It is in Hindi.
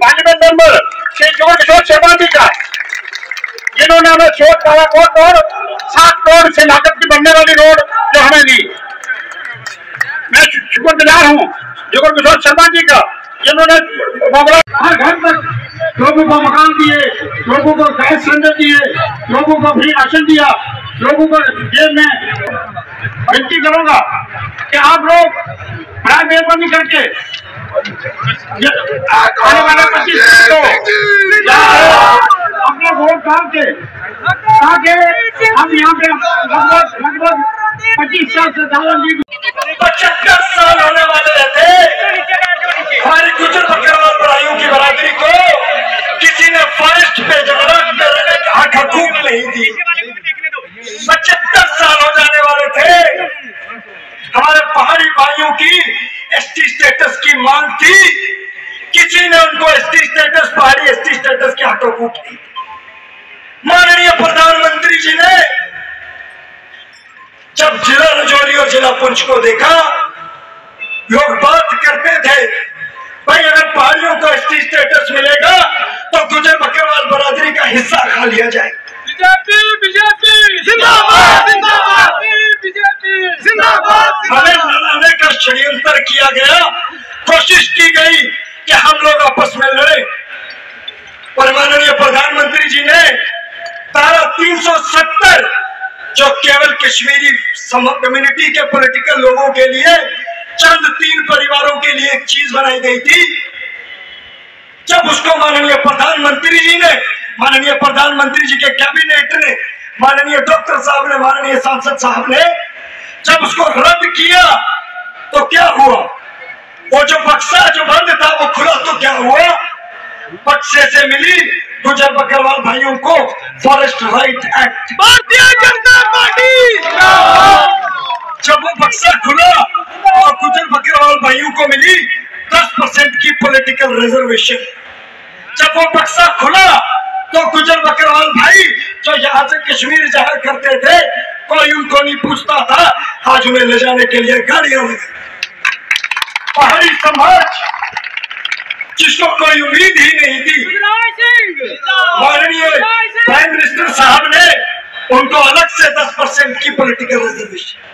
पार्लियामेंट मेंबर श्री ज़ोर किशोर शर्मा जी का। जिन्होंने हमें छोट कालाकोट और सात करोड़ से लागत की बनने वाली रोड जो हमें दी। मैं शुक्रगुजार हूँ ज़ोर किशोर शर्मा जी का, जिन्होंने हर घर तक लोगों को मकान दिए, लोगों को गैस सिलेंडर दिए, लोगों को फ्री राशन दिया। लोगों को जेल में विनती करूँगा कि आप लोग बड़ा मेहरबानी करके आने वाले पच्चीस को अपना वोट डाल के, ताकि हम यहाँ पे लगभग लगभग पच्चीस साल से ज़्यादा पचहत्तर साल होने वाले थे। हमारी गुजर बकरवाल की बरादरी को किसी ने फॉरेस्ट पे झगड़ा करने का हक हकूक नहीं दी। पचहत्तर साल हो जाने वाले थे। हमारे पहाड़ी भाइयों की एसटी स्टेटस की मांग थी। किसी ने उनको ST status Pahari ST status के हाथों हकूक दी। माननीय प्रधानमंत्री जी ने जब जिला रजौरी और जिला पुंछ को देखा, लोग बात करते थे, भाई, अगर पहाड़ियों को एसटी स्टेटस मिलेगा षड्यंत्र किया गया। कोशिश की गई कि हम लोग आपस में लड़े। पर माननीय प्रधानमंत्री जी ने तारा 370 जो केवल कश्मीरी कम्युनिटी के पॉलिटिकल लोगों के लिए, चंद तीन परिवारों के लिए एक चीज़ बनाई गई थी। जब उसको माननीय प्रधानमंत्री जी ने, माननीय प्रधानमंत्री जी के कैबिनेट ने, माननीय डॉक्टर साहब ने, माननीय सांसद साहब ने, जब उसको रद्द किया तो क्या हुआ? वो जो बक्सा जो बंद था वो खुला तो क्या हुआ? बक्से से मिली गुजर बकरवाल भाइयों को forest right act. Bharatiya Janata party! जब वो बक्सा खुला और गुजर बकरवाल भाइयों को मिली 10 परसेंट की पॉलिटिकल रिजर्वेशन जब वो बक्सा खुला तो गुजर बकरवाल भाई जो यहाँ से कश्मीर जाया करते थे कोई उनको नहीं पूछता था आज उन्हें ले जाने के लिए गाड़ियाँ लगी पहाड़ी समाज जिसको कोई उम्मीद ही नहीं थी। माननीय प्राइम मिनिस्टर साहब ने उनको अलग से 10 परसेंट की पोलिटिकल रिजर्वेशन